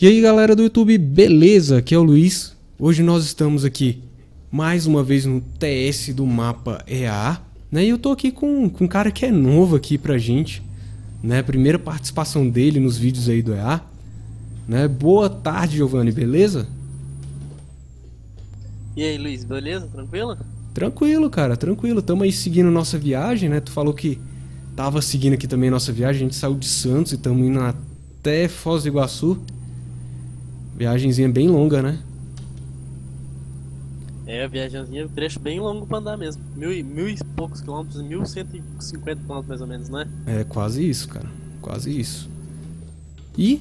E aí galera do YouTube, beleza? Aqui é o Luiz. Hoje nós estamos aqui mais uma vez no TS do mapa EA, né? E eu tô aqui com, com um cara que é novo aqui pra gente, né? Primeira participação dele nos vídeos aí do EA, né? Boa tarde, Giovanni, beleza? E aí, Luiz, beleza? Tranquilo? Tranquilo, cara, tranquilo. Tamo aí seguindo nossa viagem, né? Tu falou que tava seguindo aqui também nossa viagem. A gente saiu de Santos e tamo indo até Foz do Iguaçu. Viagemzinha bem longa, né? É, viagemzinha, trecho bem longo pra andar mesmo. Mil e, mil e poucos quilômetros, mil cento e cinquenta quilômetros mais ou menos, né? É, quase isso, cara. Quase isso. E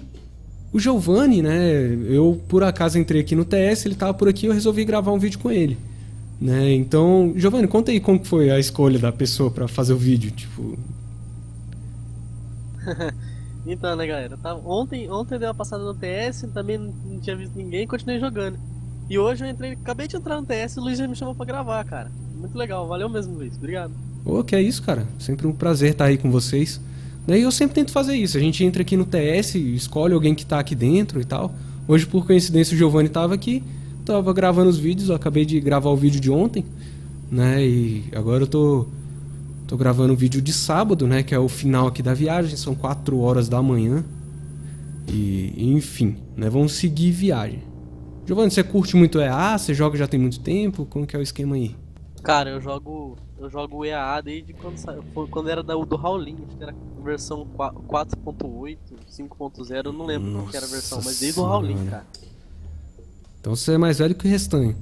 o Giovanni, né? Eu por acaso entrei aqui no TS, ele tava por aqui eu resolvi gravar um vídeo com ele. Né? Então, Giovanni, conta aí como foi a escolha da pessoa para fazer o vídeo, tipo. Então, né, galera? Tá, ontem, ontem eu dei uma passada no TS, também não tinha visto ninguém continuei jogando. E hoje eu entrei, acabei de entrar no TS e o Luiz já me chamou pra gravar, cara. Muito legal, valeu mesmo, Luiz. Obrigado. Ô, que é isso, cara. Sempre um prazer estar aí com vocês. E eu sempre tento fazer isso. A gente entra aqui no TS, escolhe alguém que tá aqui dentro e tal. Hoje, por coincidência, o Giovanni tava aqui, tava gravando os vídeos, eu acabei de gravar o vídeo de ontem, né? E agora eu tô Tô gravando o vídeo de sábado, né? Que é o final aqui da viagem. São 4 horas da manhã. E, enfim, né? Vamos seguir viagem. Giovanni, você curte muito EA? Você joga já tem muito tempo? Como que é o esquema aí? Cara, eu jogo. Eu jogo EA desde quando, quando era da, do Raulin, acho que era versão 4.8, 5.0, eu não lembro Nossa qual era a versão, mas desde o Raulin, cara. Então você é mais velho que o restanho.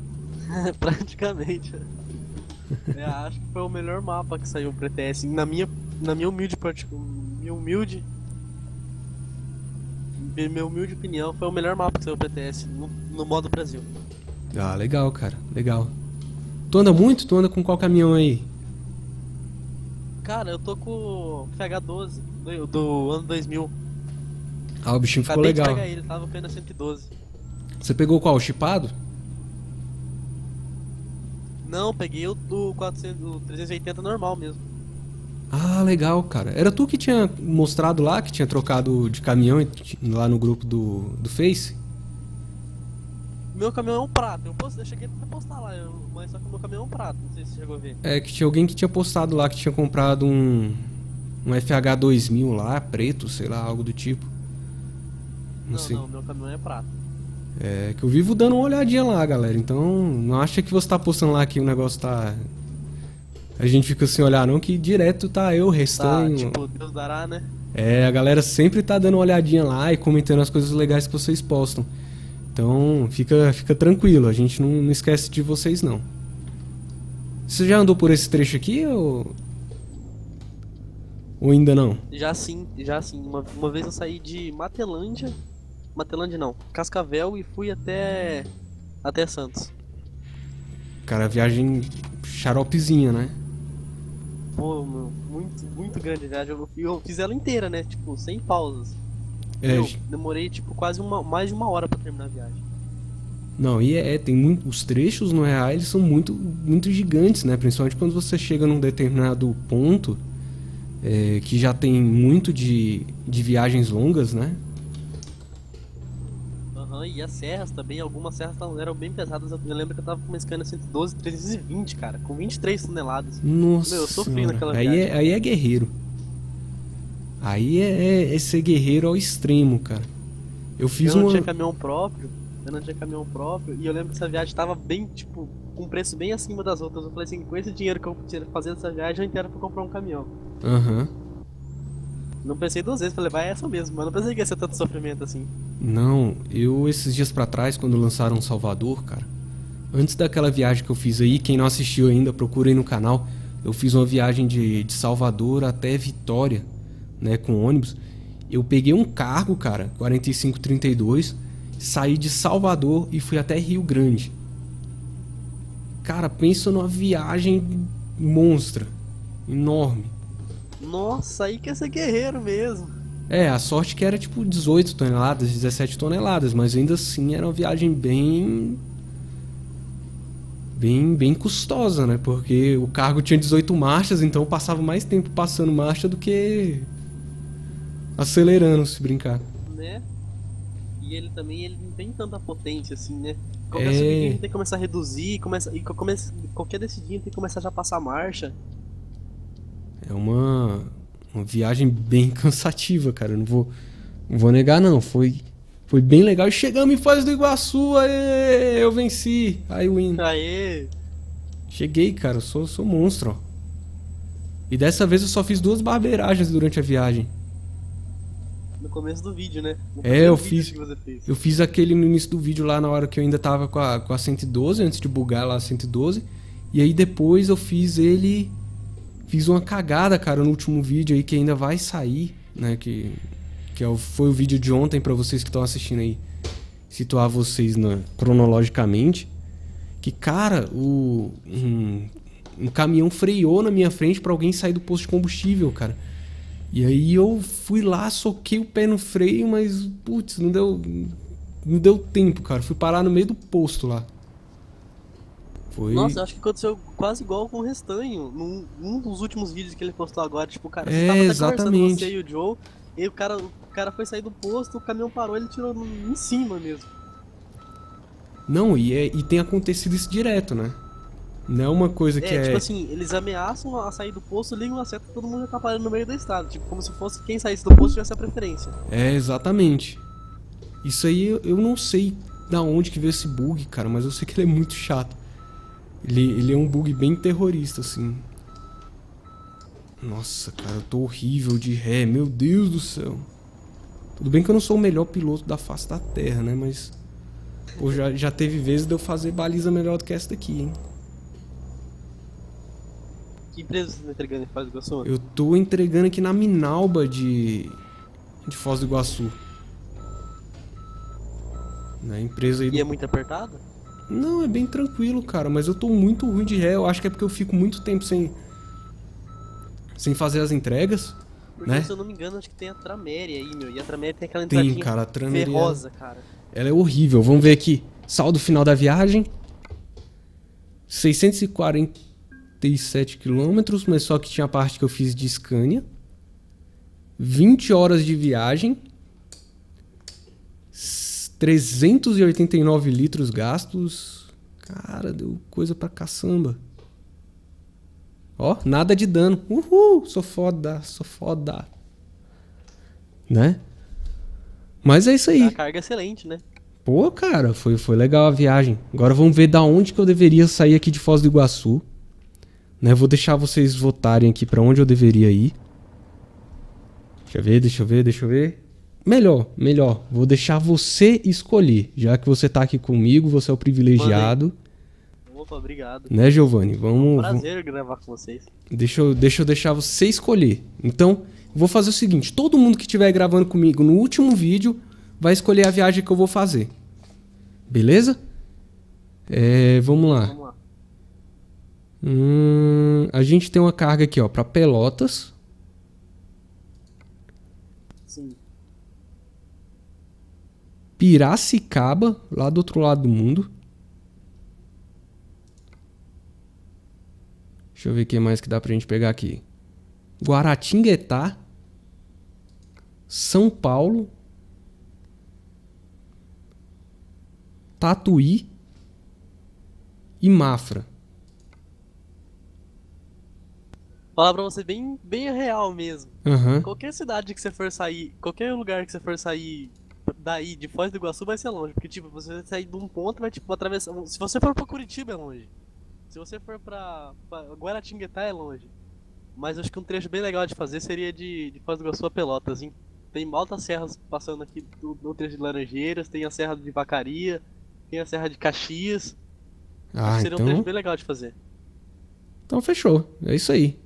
Praticamente. É, acho que foi o melhor mapa que saiu pro ETS. Na minha, na minha humilde minha humilde minha humilde opinião, foi o melhor mapa que saiu pro ETS no, no modo Brasil. Ah, legal, cara. Legal. Tu anda muito? Tu anda com qual caminhão aí? Cara, eu tô com o FH12 do, do ano 2000. Ah, o bichinho ficou legal. De pegar ele, tava com 112. Você pegou qual? O chipado? Não, peguei o do 400, o 380 normal mesmo. Ah, legal, cara. Era tu que tinha mostrado lá, que tinha trocado de caminhão lá no grupo do, do Face? Meu caminhão é um prato. Eu, post... eu cheguei a postar lá, mas só que o meu caminhão é um prato. Não sei se você chegou a ver. É, que tinha alguém que tinha postado lá que tinha comprado um. Um FH 2000 lá, preto, sei lá, algo do tipo. Não, não, sei. não meu caminhão é prato. É que eu vivo dando uma olhadinha lá, galera. Então, não acha que você tá postando lá que o negócio tá. A gente fica assim olhar, não, que direto tá eu, restando. Tá, tipo, Deus dará, né? É, a galera sempre tá dando uma olhadinha lá e comentando as coisas legais que vocês postam. Então, fica, fica tranquilo, a gente não, não esquece de vocês, não. Você já andou por esse trecho aqui ou. Ou ainda não? Já sim, já sim. Uma, uma vez eu saí de Matelândia Matelândia não, Cascavel e fui até até Santos. Cara, viagem xaropezinha, né? Pô, meu, muito, muito grande a viagem. Eu, eu fiz ela inteira, né? Tipo, sem pausas. É. Eu demorei, tipo, quase uma, mais de uma hora para terminar a viagem. Não, e é, tem muito, os trechos no real eles são muito, muito gigantes, né? Principalmente quando você chega num determinado ponto é, que já tem muito de, de viagens longas, né? Uhum, e as serras também, algumas serras eram bem pesadas. Eu lembro que eu tava com uma Scania 112 320, cara, com 23 toneladas. Nossa. Meu, eu sofri naquela aí viagem. É, aí é guerreiro. Aí é, é, é, ser guerreiro ao extremo, cara. Eu fiz eu não uma... tinha caminhão próprio, eu não tinha caminhão próprio, e eu lembro que essa viagem tava bem, tipo, com um preço bem acima das outras. Eu falei assim, com esse dinheiro que eu tinha fazendo essa viagem, eu inteiro pra comprar um caminhão. Aham. Uhum. Não pensei duas vezes, falei, vai essa mesmo, mas não pensei que ia ser tanto sofrimento assim. Não, eu esses dias para trás, quando lançaram Salvador, cara, antes daquela viagem que eu fiz aí, quem não assistiu ainda, procurei no canal. Eu fiz uma viagem de, de Salvador até Vitória, né, com ônibus. Eu peguei um cargo, cara, 4532, saí de Salvador e fui até Rio Grande. Cara, pensa numa viagem monstra, enorme. Nossa, aí que é ser guerreiro mesmo. É, a sorte que era tipo 18 toneladas, 17 toneladas, mas ainda assim era uma viagem bem. bem, bem custosa, né? Porque o cargo tinha 18 marchas, então eu passava mais tempo passando marcha do que acelerando, se brincar. Né? E ele também ele não tem tanta potência assim, né? Qualquer É. subidinha tem que começar a reduzir, começa, e co- começa, qualquer descidinha tem que começar já a passar marcha. É uma, uma viagem bem cansativa, cara. Eu não vou, não vou negar, não. Foi, foi bem legal. E chegamos em Foz do Iguaçu, aê, eu venci. Aí, win. Aê! Cheguei, cara. Eu sou, sou monstro, ó. E dessa vez eu só fiz duas barbeiragens durante a viagem. No começo do vídeo, né? É, eu fiz-. Eu fiz aquele no início do vídeo lá na hora que eu ainda tava com a, com a 112, antes de bugar lá a 112. E aí depois eu fiz ele. Fiz uma cagada, cara, no último vídeo aí que ainda vai sair, né? Que, que é o- foi o vídeo de ontem pra vocês que estão assistindo aí. Situar vocês na, cronologicamente. Que, cara, o. Um, um caminhão freou na minha frente pra alguém sair do posto de combustível, cara. E aí eu fui lá, soquei o pé no freio, mas, putz, não deu. Não deu tempo, cara. Fui parar no meio do posto lá. Foi. Nossa, acho que aconteceu quase igual com o Restanho. Num um dos últimos vídeos que ele postou agora, tipo, o cara, É, você exatamente. você e o Joe, e o cara, o cara foi sair do posto, o caminhão parou, ele tirou em cima mesmo. Não, e, é- e tem acontecido isso direto, né? Não é uma coisa que É, é. tipo assim, eles ameaçam a sair do posto, ligam a seta e todo mundo já tá parando no meio da estrada. Tipo, como se fosse quem saísse do posto tivesse a preferência. É, exatamente. Isso aí eu, eu não sei da onde que veio esse bug, cara, mas eu sei que ele é muito chato. Ele, ele é um bug bem terrorista, assim. Nossa, cara, eu tô horrível de ré, meu Deus do céu. Tudo bem que eu não sou o melhor piloto da face da Terra, né? Mas. Pô, já, já teve vezes de eu fazer baliza melhor do que essa daqui, hein? Que empresa você tá entregando em Foz do Iguaçu? Eu tô entregando aqui na Minalba de. de Foz do Iguaçu. Na empresa aí do E é muito apertado? Não, é bem tranquilo, cara, mas eu tô muito ruim de ré. Eu acho que é porque eu fico muito tempo sem. sem fazer as entregas. Porque, Né? se eu não me engano, acho que tem a Traméria aí, meu. E a Traméria tem aquela Tem, entradinha cara, a Trameria- ferrosa, cara. Ela é horrível. Vamos ver aqui. Saldo final da viagem: 647 quilômetros, mas só que tinha a parte que eu fiz de Scania. 20 horas de viagem. S- 389 litros gastos. Cara, deu coisa pra caçamba. Ó, nada de dano. Uhul, sou foda, sou foda. Né? Mas é isso aí. A carga é excelente, né? Pô, cara, foi, foi legal a viagem. Agora vamos ver da onde que eu deveria sair aqui de Foz do Iguaçu. Né, vou deixar vocês votarem aqui pra onde eu deveria ir. Deixa eu ver, deixa eu ver, deixa eu ver. Melhor, melhor. Vou deixar você escolher. Já que você tá aqui comigo, você é o privilegiado. Opa, obrigado. Né, Giovanni? Vamos. vamos- Prazer gravar com vocês. Deixa eu, deixa eu deixar você escolher. Então, vou fazer o seguinte: todo mundo que estiver gravando comigo no último vídeo vai escolher a viagem que eu vou fazer. Beleza? É, vamos lá. Vamos lá. Hum, a gente tem uma carga aqui, ó, para Pelotas. Sim. Piracicaba, lá do outro lado do mundo. Deixa eu ver o que mais que dá pra gente pegar aqui. Guaratinguetá. São Paulo. Tatuí. E Mafra. Falar pra você bem, bem real mesmo. Aham. Qualquer cidade que você for sair, qualquer lugar que você for sair daí, de Foz do Iguaçu, vai ser longe. Porque, tipo, você sair de um ponto, vai, tipo, atravessar. Se você for pra Curitiba, é longe. Se você for pra, pra Guaratinguetá, é longe. Mas acho que um trecho bem legal de fazer seria de, de Foz do Iguaçu a Pelotas, hein? Tem altas serras passando aqui do, no trecho de Laranjeiras, tem a Serra de Vacaria, tem a Serra de Caxias. Ah, seria um então. trecho bem legal de fazer. Então fechou. É isso aí.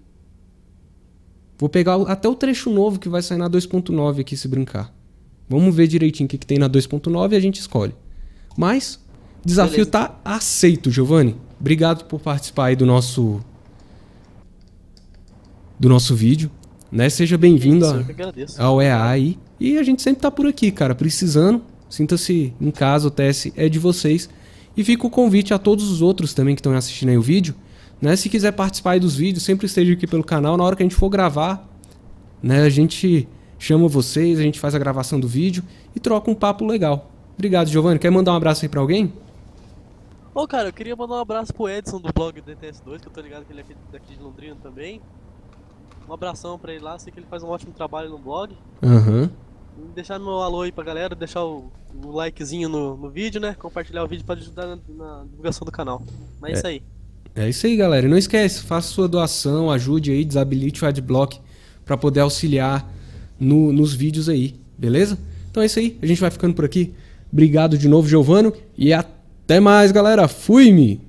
Vou pegar até o trecho novo que vai sair na 2.9 aqui se brincar. Vamos ver direitinho o que, que tem na 2.9 e a gente escolhe. Mas, desafio Beleza. tá aceito, Giovanni. Obrigado por participar aí do nosso do nosso vídeo, né? Seja bem-vindo ao EA aí. E a gente sempre tá por aqui, cara, precisando. Sinta-se em casa, o TS é de vocês. E fica o convite a todos os outros também que estão assistindo aí o vídeo. Né? Se quiser participar aí dos vídeos, sempre esteja aqui pelo canal. Na hora que a gente for gravar, né, a gente chama vocês, a gente faz a gravação do vídeo e troca um papo legal. Obrigado, Giovanni. Quer mandar um abraço aí pra alguém? Ô, cara, eu queria mandar um abraço pro Edson do blog DTS2, que eu tô ligado que ele é aqui- daqui de Londrina também. Um abração pra ele lá, sei que ele faz um ótimo trabalho no blog. Aham. E Deixar meu alô aí pra galera, deixar o, o likezinho no, no vídeo, né? Compartilhar o vídeo pra ajudar na, na divulgação do canal. Mas é isso aí. É isso aí, galera. E não esquece, faça sua doação, ajude aí, desabilite o adblock para poder auxiliar no- nos vídeos aí, beleza? Então é isso aí, a gente vai ficando por aqui. Obrigado de novo, Giovano, e até mais, galera. Fui-me!